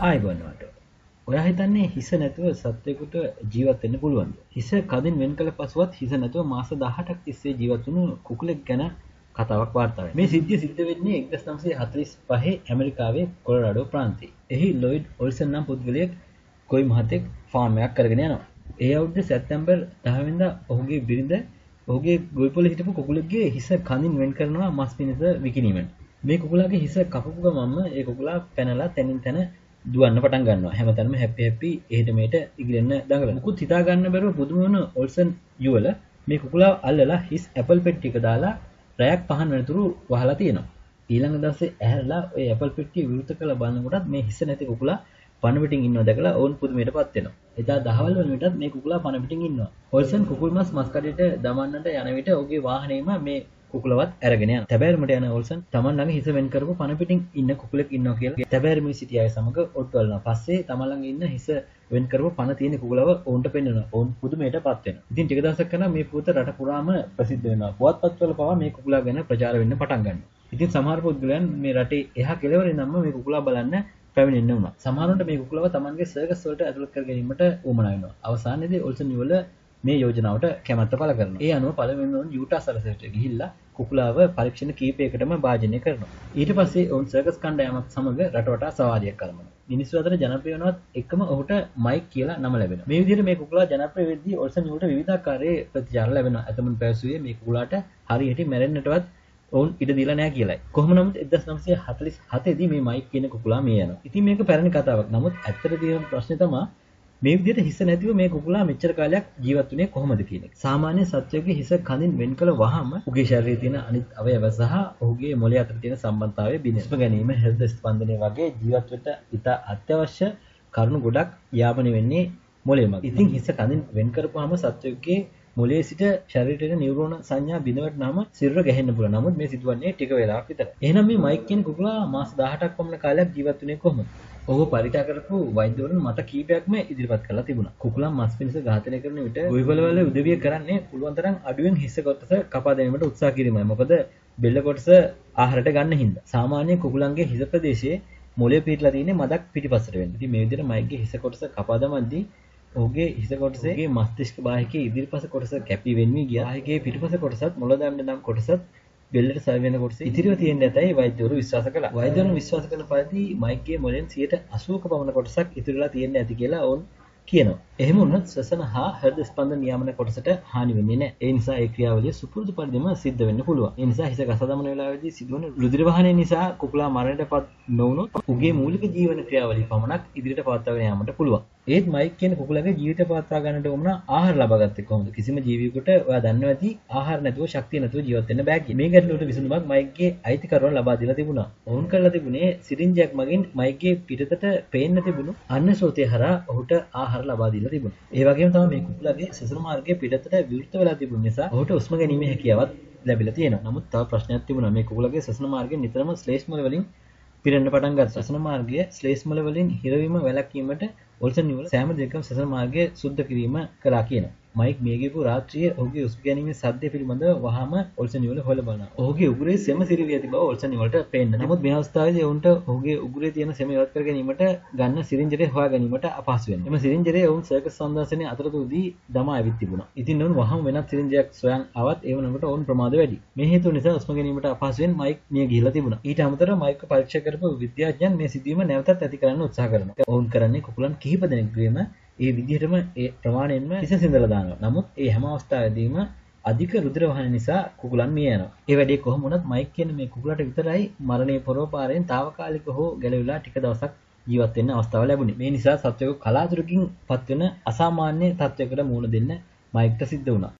ආයිබන්නවට ඔයා හිතන්නේ හිස නැතුව සත්වයකුට ජීවත්වෙන්න පුළුවන් හිස කදින් වෙන් කළ පසුවත් හිස නැතුව මාස දහටක් තිස්සේ ජීවත්වුණු කුකුලෙක් ගැන කතාවක් වාර්තාව මේ සිද්ධිය සිද්ධ වෙන්නේ එක්දස් නම්සේ හතලිස් පහේ ඇමරිකාවේ කොළරඩෝ ප්‍රාන්ති එහි ලොයිඩ් ඔල්සන් නම් පුද්ගලයෙක් කොයි මහතෙක් ෆාර්මයක් කරගෙන යනවා? ඒ අවුද්ධ සැත්තැම්බර් දහවින්ද ඔහුගේ බිරිඳ ඔහුගේ ගොල්පොල හිටපු කුකුලගේ හිස කඳින් වෙන් කරනවා මස් පිණිස විකිනීමෙන් මේ කුකුලාගේ හිස කපපුග මම ඒ කුකුලා පැනලා තැනින් තැන දුවන්න පටන් ගන්නවා හැමතැනම හැපි හැපි එහෙට මේට ඉගිරෙන්න දඟල මුකුත් හිතා ගන්න බැරුව පුදුමවන ඔල්සන් යුවල මේ කුකුලා අල්ලලා හිස් ඇපල් පෙට්ටික දාලා රැයක් පහන් වෙනතුරු වහලා තියෙනවා ඊළඟ දවසේ ඇහැරලා ඔය ඇපල් පෙට්ටිය විවෘත කළ බලනකොටත් මේ හිස නැති කුකුලා පණපිටින් ඉන්නවා දැකලා ඔවුන් පුදුමයට පත් වෙනවා. එදා දහවල් වන විටත් මේ කුකුලා පණපිටින් ඉන්නවා. ඔල්සන් කුකුල් මස් මස් කඩේට දමන්නට යන විට ඔහුගේ වාහනේම මේ කුකුලවත් අරගෙන යන තැබෑරමට යන ඔල්සන් තමන් ළඟ හිස වෙන් කරපු පණපිටින් ඉන්න කුකුලෙක් ඉන්නවා කියලා තැබෑරමේ සිටි අය සමග ඔට්ටු වලනවා. පස්සේ තමන් ළඟ ඉන්න හිස වෙන් කරපු පණ තියෙන කුකුලව ඔවුන්ට පෙන්වනවා. ඔවුන් පුදුමයට පත් වෙනවා. ඉතින් ටික දවසක් යනවා මේ පුවත රට පුරාම ප්‍රසිද්ධ වෙනවා. පුවත්පත්වල පවා මේ කුකුලා ගැන ප්‍රචාර වෙන්න පටන් ගන්නවා. ඉතින් සමහර පුද්ගලයන් මේ රටේ එහා කෙළවරේ නම්ම මේ කුකුලා බලන්න පැමිණෙන්න වුණා. සමහරුන්ට මේ කුකුලව තමන්ගේ සර්කස් වලට ඇතුළත් කර ගැනීමට උවමනා වෙනවා. අවසානයේදී ඔල්සන් නිවල මේ යෝජනාවට කැමැත්ත පළ කරනවා. ඒ අනුව පළමුවෙන් යූටා සරසවිට ගිහිල්ලා කුකුලාව පරීක්ෂණ කීපයකටම භාජනය කරනවා. ඊට පස්සේ ඔවුන් සර්කස් කණ්ඩායමක් සමග රටවටා සවාරියක් කරනවා. මිනිස්සු අතර ජනප්‍රිය වෙනවත් එකම ඔහුට මයික් කියලා නම ලැබෙනවා. මේ විදිහට මේ කුකුලා ජනප්‍රිය වෙද්දී ඔල්සන් නිවලට විවිධාකාරයේ ප්‍රතිචාර ලැබෙනවා. අතමුන් පැවසුවේ මේ කුකුලාට හරියට මැරෙන්නටවත් ඔවුන් ඉඩ දීලා නැහැ කියලයි. කොහොම නමුත් 1947 දී මේ මයික් කියන කුකුලා මිය යනවා. ඉතින් මේක පැරණි කතාවක්. නමුත් ඇත්තට තියෙන ප්‍රශ්නේ තමයි මේ විදිහට හිස නැතිව මේ කුකුලා මෙච්චර කාලයක් ජීවත් වුණේ කොහොමද කියන එක. සාමාන්‍ය සත්වයේ හිස කඳින් වෙන් කළ වහම ඔහුගේ ශරීරයේ තියෙන අනිත් අවයව සහ ඔහුගේ මොළය අතර තියෙන සම්බන්ධතාවය බිඳෙන ගැනීම හෘද ස්පන්දනය වගේ ජීවත් වෙන්න ඉතා අත්‍යවශ්‍ය කරුණු ගොඩක් යාපනය වෙන්නේ මොළය මගින්. ඉතින් හිස කඳින් වෙන් කරපුවාම සත්වයේ මොලේ සිට ශරීරයට නියුරෝන සංඥා බිඳවට නම් සිරුර ගැහෙන්න පුළුවන්. නමුත් මේ සිදුවන්නේ ටික වෙලාවක් විතරයි. එහෙනම් මේ මයික් කියන කුකුලා මාස 18ක් පමණ කාලයක් ජීවත් වුණේ කොහොමද? ඔහු පරික්ෂා කරපු වෛද්‍යවරුන් මත කීපයක්ම ඉදිරිපත් කරලා තිබුණා. කුකුලන් මස් පිණිස ඝාතනය කරන විට ගොවිපළවල උදවිය කරන්නේ පුළුවන් තරම් අඩුවෙන් හිස්ස කොටස කපා දැමීමට උත්සාහ කිරීමයි. මොකද බෙල්ල කොටස ආහාරයට ගන්න හින්දා. සාමාන්‍ය කුකුලන්ගේ හිස ප්‍රදේශයේ මොළය පිටලා තියෙන්නේ මදක් පිටිපස්සට වෙන්න. ඉතින් මේ විදිහට මයික්ගේ හිස කොටස කපා දමද්දී ඔහුගේ හිස කොටසේගේ මස්තිෂ්ක බාහිකයේ ඉදිරිපස කොටස කැපි වෙන්වී ගියා. ආහිගේ පිටිපස කොටසත් මොළ දැම්මේ නම් කොටසත් බෙල්ලට සවි වෙන කොටස ඉතිරිව තියෙන ඇතයි වෛද්‍යවරු විශ්වාස කළා. වෛද්‍යවරුන් විශ්වාස කරන පරිදි මයික්ගේ මොළෙන් 80ක පමණ කොටසක් ඉතිරිලා තියෙන්න ඇති කියලා ඔවුන් කියනවා. එහෙම වුණොත් ශ්වසන හා හෘද ස්පන්දන නියාමන කොටසට හානි වෙන්නේ නැහැ. ඒ නිසා ඒ ක්‍රියාවලිය සුපුරුදු පරිදිම සිද්ධ වෙන්න පුළුවන්. ඒ නිසා හිස ගස දමන වෙලාවේදී සිදුවන රුධිර වහනය නිසා කුකුලා මරණයටපත් නොවුනොත් උගේ මූලික ජීවන ක්‍රියාවලිය පමණක් ඉදිරියට පවත්වාගෙන යාමට පුළුවන්. ඒත් මයික් කියන කුකුලගේ ජීවිතය පවත්වා ගන්නට උවමන ආහාර ලබා ගත්තේ කොහොමද? කිසිම ජීවියෙකුට ඔයා දන්නවා ඇති ආහාර නැතුව ශක්තිය නැතුව ජීවත් වෙන්න බෑ කියලා. මේ ගැටලුවට විසඳුමක් මයික්ගේ අයිතිකරුවන් ලබා දීලා තිබුණා. ඔවුන් කරලා තිබුණේ සිරින්ජයක් මගින් මයික්ගේ පිටතට පේන්න තිබුණු අන්න සෝතය හරහා ඔහුට ආහාර ලබා දීලා තිබුණා. ඒ වගේම තමයි මේ කුකුලගේ සසර මාර්ගයේ පිටතට විවෘත වෙලා තිබුණ නිසා ඔහුට උස්ම ගැනීමේ හැකියාවක් ලැබිලා තියෙනවා. නමුත් තව ප්‍රශ්නයක් තිබුණා. මේ කුකුලගේ සසන මාර්ගය නිතරම ස්ලේෂ් මොළ වලින් පිරෙන්න පටන් ගත්තා. සසන මාර්ගය ස්ලේෂ් මොළ වලින් හිරවීම වැළැක්වීමට ඔල්සන් නිවල සෑම දෙයකම සසන මාර්ගය සුද්ධ කිරීම කළා කියනවා. මයික් මියගියපු රාත්‍රියේ ඔහුගේ උස්ම ගැනීමේ සද්දය පිළිබඳව වහාම ඔල්සන් නිවල හොයලා බලනවා. ඔහුගේ උගුරේ සෙම සිරිවි ඇති බව ඔල්සන් නිවලට පේන්න. නමුත් මේ අවස්ථාවේදී ඔවුන්ට ඔහුගේ උගුරේ තියෙන සෙම ඉවත් කර ගැනීමට ගන්න සිරින්ජරේ හොයා ගැනීමට අපහසු වෙනවා. එම සිරින්ජරේ ඔවුන් සර්කස් සංදර්ශනයේ අතරතුරදී දමා ඇවිත් තිබුණා. ඉතින් ඔවුන් වහාම වෙනත් සිරින්ජයක් සොයන් ආවත් ඒ වනකොට ඔවුන් ප්‍රමාද වැඩි. මේ හේතුව නිසා උස්ම ගැනීමට අපහසුවෙන් මයික් මිය ගිහිලා තිබුණා. ඊට අමතරව මයික් පරීක්ෂා කරපු විද්‍යාඥයන් මේ සිදුවීම නැවතත් ඇති කරන්න උත්සාහ කරනවා. ඔවුන් කරන්නේ කුකුලන් කිහිප දෙනෙක්ගේම ඒ විදිහටම ඒ ප්‍රමාණයෙන්ම හිස සිඳලා දානවා. නමුත් ඒ හැම අවස්ථාවෙදීම අධික රුධිර වහන නිසා කුකුලන් මිය යනවා. ඒ වැඩේ කොහොම වුණත් මයික් කියන මේ කුකුලට විතරයි මරණයේ පොරෝපාරයෙන් తాවකාලික හෝ ගැලවිලා ටික දවසක් ජීවත් වෙන්න අවස්ථාව ලැබුණේ. මේ නිසා සත්වයෙකු කලාතුරකින් පත්වෙන අසාමාන්‍ය තත්වයකට මුහුණ දෙන්න මයික්ට සිද්ධ වුණා.